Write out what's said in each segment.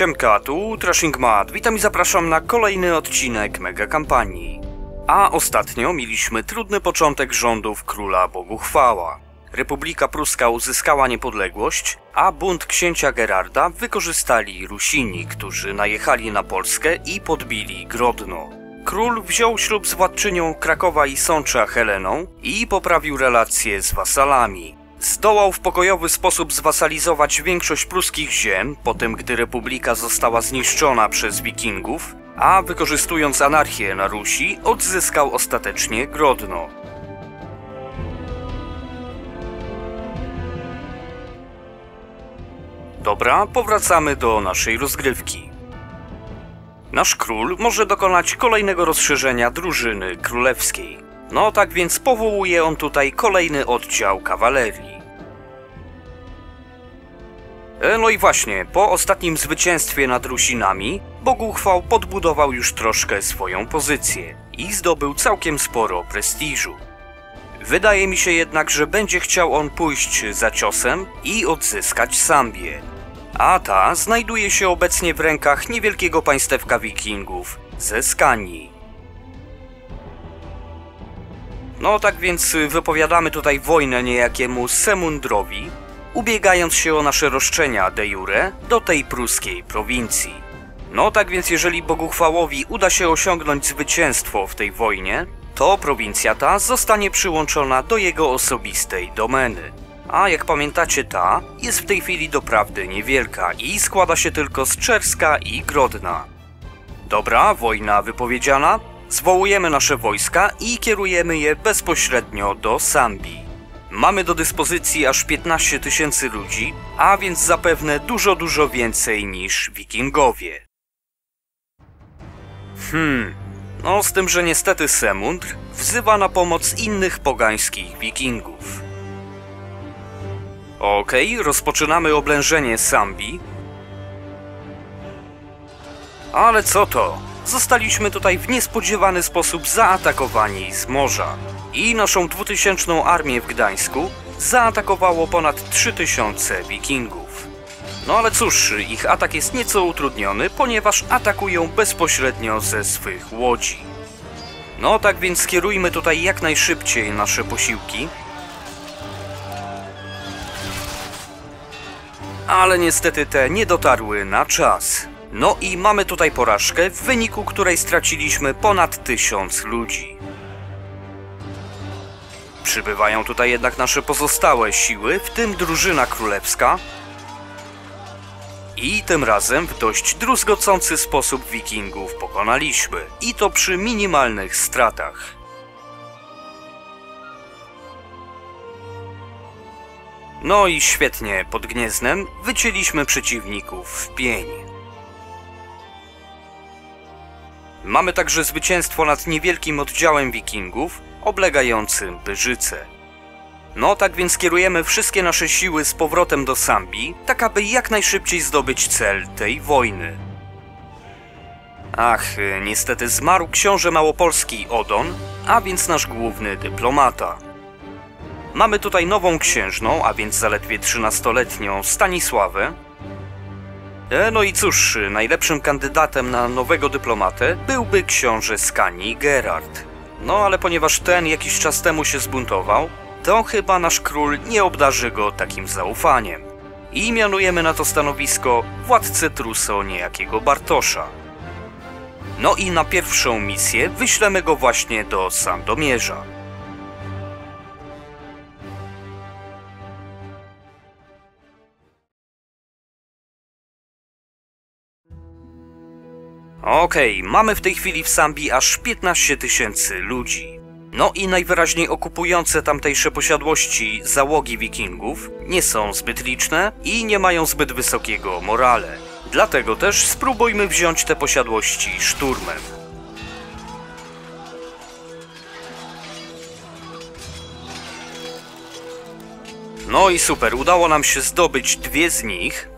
Siemka, tu Trashing Mad. Witam i zapraszam na kolejny odcinek mega kampanii. A ostatnio mieliśmy trudny początek rządów króla Boguchwała. Republika Pruska uzyskała niepodległość, a bunt księcia Gerarda wykorzystali Rusini, którzy najechali na Polskę i podbili Grodno. Król wziął ślub z władczynią Krakowa i Sącza Heleną i poprawił relacje z wasalami. Zdołał w pokojowy sposób zwasalizować większość pruskich ziem, po tym gdy republika została zniszczona przez wikingów, a wykorzystując anarchię na Rusi, odzyskał ostatecznie Grodno. Dobra, powracamy do naszej rozgrywki. Nasz król może dokonać kolejnego rozszerzenia drużyny królewskiej. No tak więc powołuje on tutaj kolejny oddział kawalerii. E, No i właśnie, po ostatnim zwycięstwie nad Rusinami, Boguchwał podbudował już troszkę swoją pozycję i zdobył całkiem sporo prestiżu. Wydaje mi się jednak, że będzie chciał on pójść za ciosem i odzyskać Sambię. A ta znajduje się obecnie w rękach niewielkiego państewka wikingów ze Skanii. No tak więc wypowiadamy tutaj wojnę niejakiemu Semundrowi, ubiegając się o nasze roszczenia de jure do tej pruskiej prowincji. No tak więc jeżeli Boguchwałowi uda się osiągnąć zwycięstwo w tej wojnie, to prowincja ta zostanie przyłączona do jego osobistej domeny. A jak pamiętacie ta jest w tej chwili doprawdy niewielka i składa się tylko z Czerska i Grodna. Dobra, wojna wypowiedziana, zwołujemy nasze wojska i kierujemy je bezpośrednio do Sambii. Mamy do dyspozycji aż 15 tysięcy ludzi, a więc zapewne dużo, dużo więcej niż wikingowie. Hmm, no z tym, że niestety Semundr wzywa na pomoc innych pogańskich wikingów. Okej, rozpoczynamy oblężenie Sambii. Ale co to? Zostaliśmy tutaj w niespodziewany sposób zaatakowani z morza. I naszą dwutysięczną armię w Gdańsku zaatakowało ponad 3000 wikingów. No ale cóż, ich atak jest nieco utrudniony, ponieważ atakują bezpośrednio ze swych łodzi. No tak więc skierujmy tutaj jak najszybciej nasze posiłki. Ale niestety te nie dotarły na czas. No i mamy tutaj porażkę, w wyniku której straciliśmy ponad tysiąc ludzi. Przybywają tutaj jednak nasze pozostałe siły, w tym drużyna królewska. I tym razem w dość druzgocący sposób wikingów pokonaliśmy. I to przy minimalnych stratach. No i świetnie, pod Gnieznem wycięliśmy przeciwników w pień. Mamy także zwycięstwo nad niewielkim oddziałem wikingów, oblegającym Byrzycę. No tak więc kierujemy wszystkie nasze siły z powrotem do Sambii, tak aby jak najszybciej zdobyć cel tej wojny. Ach, niestety zmarł książę małopolski Odon, a więc nasz główny dyplomata. Mamy tutaj nową księżną, a więc zaledwie 13-letnią Stanisławę. E, No i cóż, najlepszym kandydatem na nowego dyplomatę byłby książę Skanii Gerard. No ale ponieważ ten jakiś czas temu się zbuntował, to chyba nasz król nie obdarzy go takim zaufaniem. I mianujemy na to stanowisko władcę Truso niejakiego Bartosza. No i na pierwszą misję wyślemy go właśnie do Sandomierza. Okej, mamy w tej chwili w Sambii aż 15 tysięcy ludzi. No i najwyraźniej okupujące tamtejsze posiadłości załogi wikingów nie są zbyt liczne i nie mają zbyt wysokiego morale. Dlatego też spróbujmy wziąć te posiadłości szturmem. No i super, udało nam się zdobyć dwie z nich,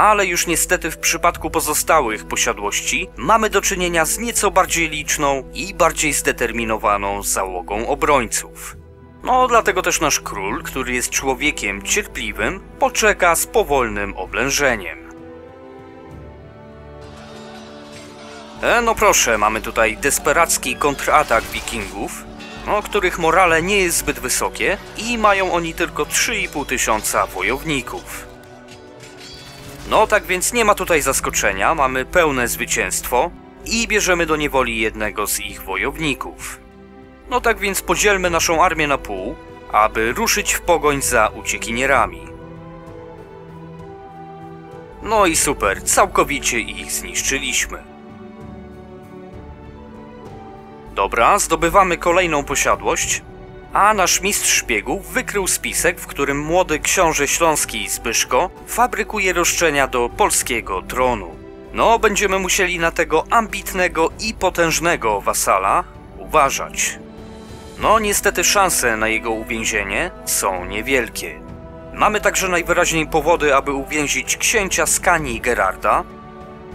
ale już niestety w przypadku pozostałych posiadłości mamy do czynienia z nieco bardziej liczną i bardziej zdeterminowaną załogą obrońców. No, dlatego też nasz król, który jest człowiekiem cierpliwym, poczeka z powolnym oblężeniem. E, no proszę, mamy tutaj desperacki kontratak wikingów, no, których morale nie jest zbyt wysokie i mają oni tylko 3,5 tysiąca wojowników. No tak więc nie ma tutaj zaskoczenia, mamy pełne zwycięstwo i bierzemy do niewoli jednego z ich wojowników. No tak więc podzielmy naszą armię na pół, aby ruszyć w pogoń za uciekinierami. No i super, całkowicie ich zniszczyliśmy. Dobra, zdobywamy kolejną posiadłość, a nasz mistrz szpiegów wykrył spisek, w którym młody książę śląski Zbyszko fabrykuje roszczenia do polskiego tronu. No, będziemy musieli na tego ambitnego i potężnego wasala uważać. No, niestety szanse na jego uwięzienie są niewielkie. Mamy także najwyraźniej powody, aby uwięzić księcia Skani Gerarda,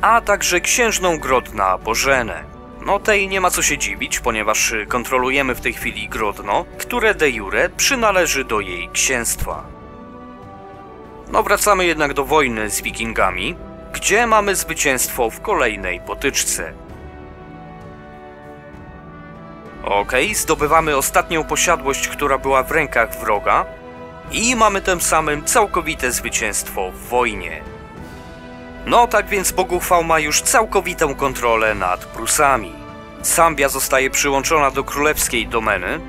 a także księżną Grodna Bożenę. No tej nie ma co się dziwić, ponieważ kontrolujemy w tej chwili Grodno, które de jure przynależy do jej księstwa. No wracamy jednak do wojny z wikingami, gdzie mamy zwycięstwo w kolejnej potyczce. Okej, okay, zdobywamy ostatnią posiadłość, która była w rękach wroga i mamy tym samym całkowite zwycięstwo w wojnie. No tak więc Boguchwał ma już całkowitą kontrolę nad Prusami. Sambia zostaje przyłączona do królewskiej domeny,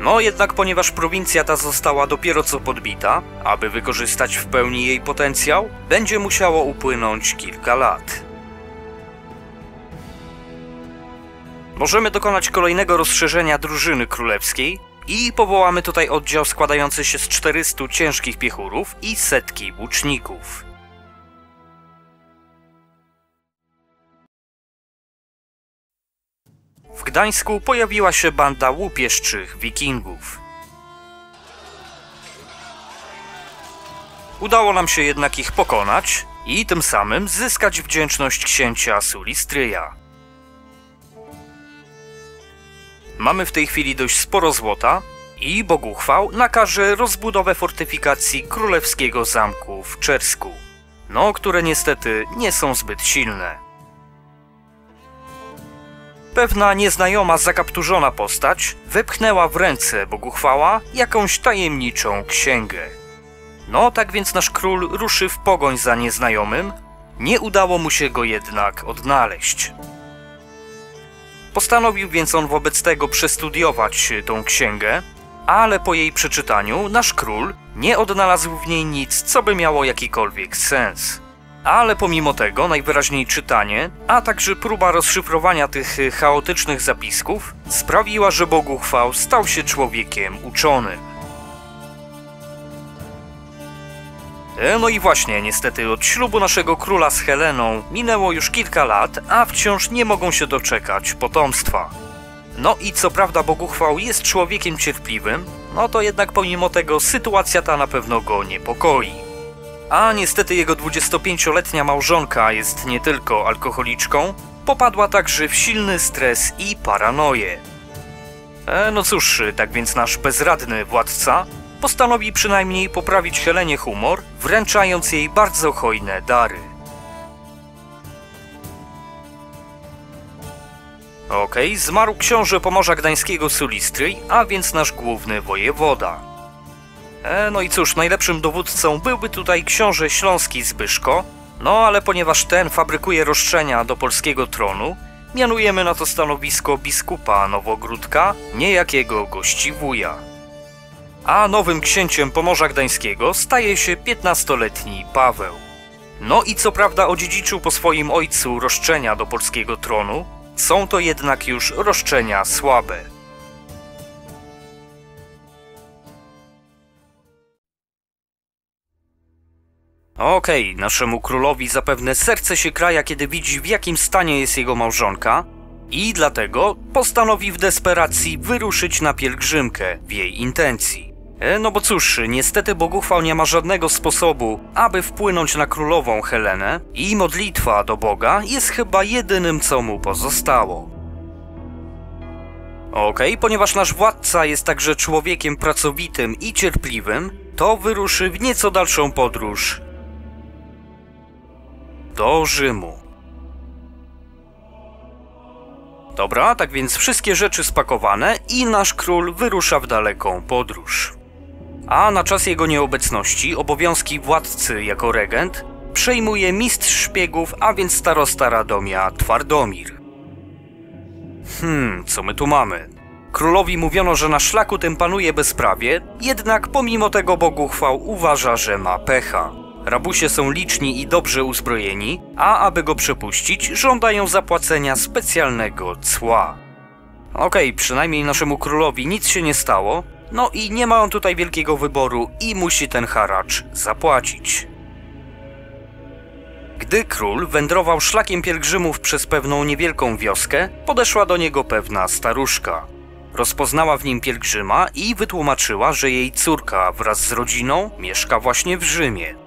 no jednak ponieważ prowincja ta została dopiero co podbita, aby wykorzystać w pełni jej potencjał, będzie musiało upłynąć kilka lat. Możemy dokonać kolejnego rozszerzenia drużyny królewskiej i powołamy tutaj oddział składający się z 400 ciężkich piechurów i setki łuczników. W Gdańsku pojawiła się banda łupieszczych wikingów. Udało nam się jednak ich pokonać i tym samym zyskać wdzięczność księcia Sulistryja. Mamy w tej chwili dość sporo złota i Boguchwał nakaże rozbudowę fortyfikacji królewskiego zamku w Czersku, no które niestety nie są zbyt silne. Pewna nieznajoma, zakapturzona postać wepchnęła w ręce Boguchwała jakąś tajemniczą księgę. No tak więc nasz król ruszy w pogoń za nieznajomym, nie udało mu się go jednak odnaleźć. Postanowił więc on wobec tego przestudiować tą księgę, ale po jej przeczytaniu nasz król nie odnalazł w niej nic, co by miało jakikolwiek sens. Ale pomimo tego najwyraźniej czytanie, a także próba rozszyfrowania tych chaotycznych zapisków sprawiła, że Boguchwał stał się człowiekiem uczonym. E, no i właśnie, niestety od ślubu naszego króla z Heleną minęło już kilka lat, a wciąż nie mogą się doczekać potomstwa. No i co prawda Boguchwał jest człowiekiem cierpliwym, no to jednak pomimo tego sytuacja ta na pewno go niepokoi. A niestety jego 25-letnia małżonka jest nie tylko alkoholiczką, popadła także w silny stres i paranoję. E, no cóż, tak więc nasz bezradny władca postanowi przynajmniej poprawić Helenie humor, wręczając jej bardzo hojne dary. Okej, okay, zmarł książę Pomorza Gdańskiego Sulistry, a więc nasz główny wojewoda. E, no i cóż, najlepszym dowódcą byłby tutaj książę śląski Zbyszko, no ale ponieważ ten fabrykuje roszczenia do polskiego tronu, mianujemy na to stanowisko biskupa Nowogródka, niejakiego gości wuja a nowym księciem Pomorza Gdańskiego staje się 15-letni Paweł. No i co prawda odziedziczył po swoim ojcu roszczenia do polskiego tronu, są to jednak już roszczenia słabe. Okej, okay, naszemu królowi zapewne serce się kraja, kiedy widzi w jakim stanie jest jego małżonka i dlatego postanowi w desperacji wyruszyć na pielgrzymkę w jej intencji. E, no bo cóż, niestety Boguchwał nie ma żadnego sposobu, aby wpłynąć na królową Helenę i modlitwa do Boga jest chyba jedynym, co mu pozostało. Okej, okay, ponieważ nasz władca jest także człowiekiem pracowitym i cierpliwym, to wyruszy w nieco dalszą podróż do Rzymu. Dobra, tak więc wszystkie rzeczy spakowane i nasz król wyrusza w daleką podróż. A na czas jego nieobecności obowiązki władcy jako regent przejmuje mistrz szpiegów, a więc starosta Radomia Twardomir. Hmm, co my tu mamy? Królowi mówiono, że na szlaku tym panuje bezprawie, jednak pomimo tego Boguchwał uważa, że ma pecha. Rabusie są liczni i dobrze uzbrojeni, a aby go przepuścić, żądają zapłacenia specjalnego cła. Okej, okay, przynajmniej naszemu królowi nic się nie stało, no i nie ma on tutaj wielkiego wyboru i musi ten haracz zapłacić. Gdy król wędrował szlakiem pielgrzymów przez pewną niewielką wioskę, podeszła do niego pewna staruszka. Rozpoznała w nim pielgrzyma i wytłumaczyła, że jej córka wraz z rodziną mieszka właśnie w Rzymie.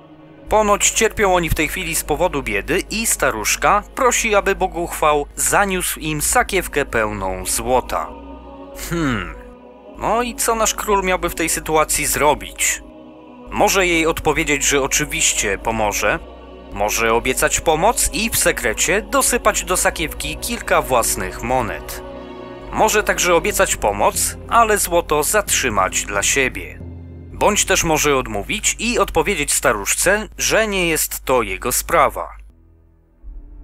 Ponoć cierpią oni w tej chwili z powodu biedy i staruszka prosi, aby Boguchwał zaniósł im sakiewkę pełną złota. Hmm, no i co nasz król miałby w tej sytuacji zrobić? Może jej odpowiedzieć, że oczywiście pomoże, może obiecać pomoc i w sekrecie dosypać do sakiewki kilka własnych monet. Może także obiecać pomoc, ale złoto zatrzymać dla siebie. Bądź też może odmówić i odpowiedzieć staruszce, że nie jest to jego sprawa.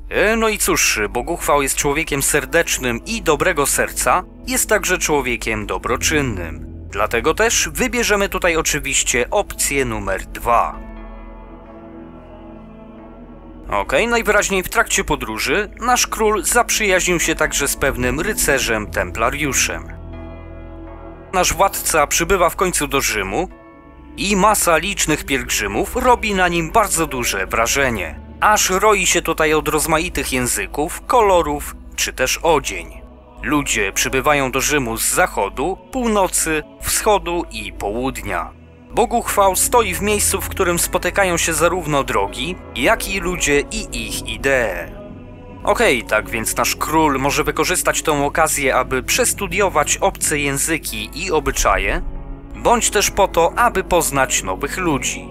E, no i cóż, Boguchwał jest człowiekiem serdecznym i dobrego serca, jest także człowiekiem dobroczynnym. Dlatego też wybierzemy tutaj oczywiście opcję numer dwa. Okej, okay, najwyraźniej w trakcie podróży nasz król zaprzyjaźnił się także z pewnym rycerzem templariuszem. Nasz władca przybywa w końcu do Rzymu i masa licznych pielgrzymów robi na nim bardzo duże wrażenie. Aż roi się tutaj od rozmaitych języków, kolorów czy też odzień. Ludzie przybywają do Rzymu z zachodu, północy, wschodu i południa. Bogu chwał stoi w miejscu, w którym spotykają się zarówno drogi, jak i ludzie i ich idee. Okej, okay, tak więc nasz król może wykorzystać tę okazję, aby przestudiować obce języki i obyczaje, bądź też po to, aby poznać nowych ludzi.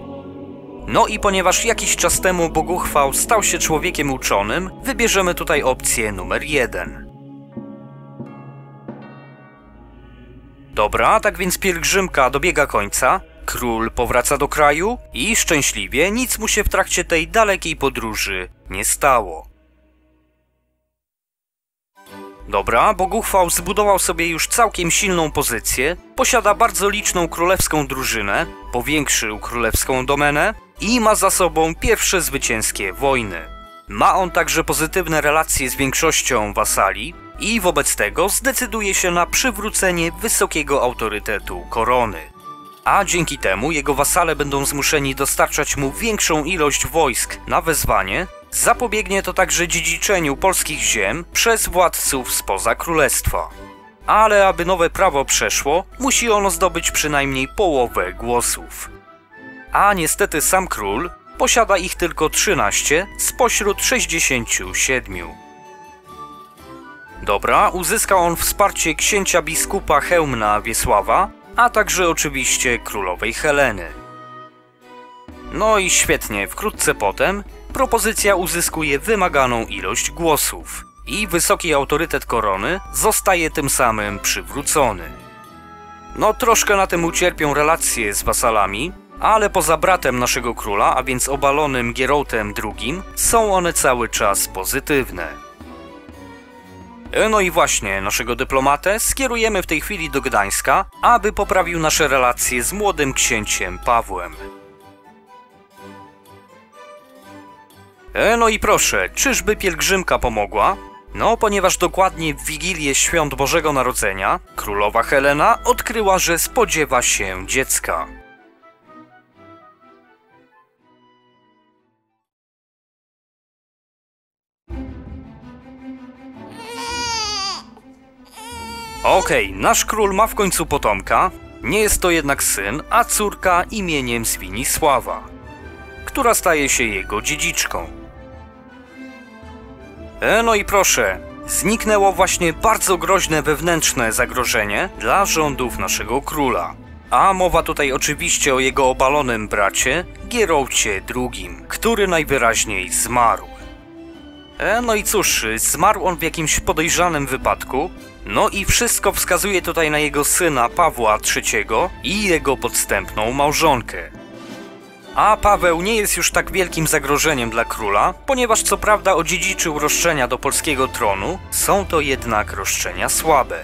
No i ponieważ jakiś czas temu Boguchwał stał się człowiekiem uczonym, wybierzemy tutaj opcję numer jeden. Dobra, tak więc pielgrzymka dobiega końca, Król powraca do kraju i szczęśliwie nic mu się w trakcie tej dalekiej podróży nie stało. Dobra, Boguchwał zbudował sobie już całkiem silną pozycję, posiada bardzo liczną królewską drużynę, powiększył królewską domenę i ma za sobą pierwsze zwycięskie wojny. Ma on także pozytywne relacje z większością wasali i wobec tego zdecyduje się na przywrócenie wysokiego autorytetu korony a dzięki temu jego wasale będą zmuszeni dostarczać mu większą ilość wojsk na wezwanie. Zapobiegnie to także dziedziczeniu polskich ziem przez władców spoza królestwa. Ale aby nowe prawo przeszło, musi ono zdobyć przynajmniej połowę głosów. A niestety sam król posiada ich tylko 13 spośród 67. Dobra, uzyskał on wsparcie księcia biskupa Hełmna Wiesława, a także oczywiście królowej Heleny. No i świetnie, wkrótce potem propozycja uzyskuje wymaganą ilość głosów i wysoki autorytet korony zostaje tym samym przywrócony. No troszkę na tym ucierpią relacje z wasalami, ale poza bratem naszego króla, a więc obalonym Gieroltem II, są one cały czas pozytywne. No i właśnie, naszego dyplomatę skierujemy w tej chwili do Gdańska, aby poprawił nasze relacje z młodym księciem Pawłem. E, no i proszę, czyżby pielgrzymka pomogła? No, ponieważ dokładnie w Wigilię Świąt Bożego Narodzenia królowa Helena odkryła, że spodziewa się dziecka. Okej, okay, nasz król ma w końcu potomka. Nie jest to jednak syn, a córka imieniem Zwinisława, która staje się jego dziedziczką. E, no i proszę, zniknęło właśnie bardzo groźne wewnętrzne zagrożenie dla rządów naszego króla. A mowa tutaj oczywiście o jego obalonym bracie, Gierolcie II, który najwyraźniej zmarł. E, no i cóż, zmarł on w jakimś podejrzanym wypadku. No i wszystko wskazuje tutaj na jego syna Pawła III i jego podstępną małżonkę. A Paweł nie jest już tak wielkim zagrożeniem dla króla, ponieważ co prawda odziedziczył roszczenia do polskiego tronu, są to jednak roszczenia słabe.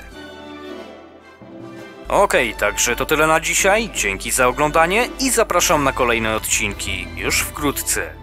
Okej, także to tyle na dzisiaj. Dzięki za oglądanie i zapraszam na kolejne odcinki już wkrótce.